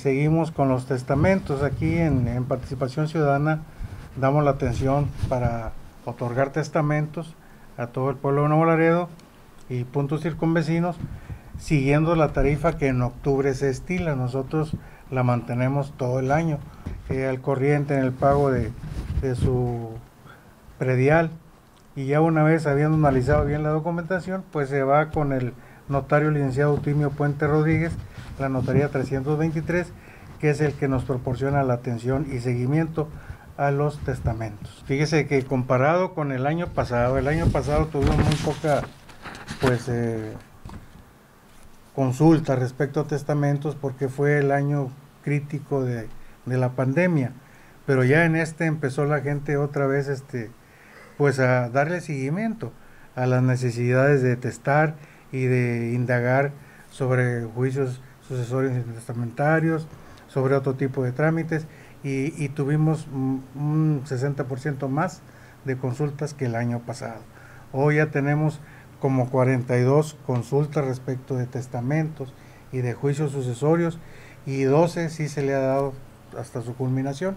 Seguimos con los testamentos. Aquí en, Participación Ciudadana damos la atención para otorgar testamentos a todo el pueblo de Nuevo Laredo y puntos circunvecinos, siguiendo la tarifa que en octubre se estila. Nosotros la mantenemos todo el año, eh, al corriente en el pago de su predial. Y ya una vez habiendo analizado bien la documentación, pues se va con el notario licenciado Timio Puente Rodríguez, la notaría 323, que es el que nos proporciona la atención y seguimiento a los testamentos. Fíjese que comparado con el año pasado, el año pasado tuvimos muy poca pues eh, consulta respecto a testamentos porque fue el año crítico de, de, la pandemia, pero ya en este empezó la gente otra vez este pues a darle seguimiento a las necesidades de testar y de indagar sobre juicios sucesorios testamentarios, sobre otro tipo de trámites y, y tuvimos un 60% más de consultas que el año pasado. Hoy ya tenemos como 42 consultas respecto de testamentos y de juicios sucesorios y 12 sí se le ha dado hasta su culminación.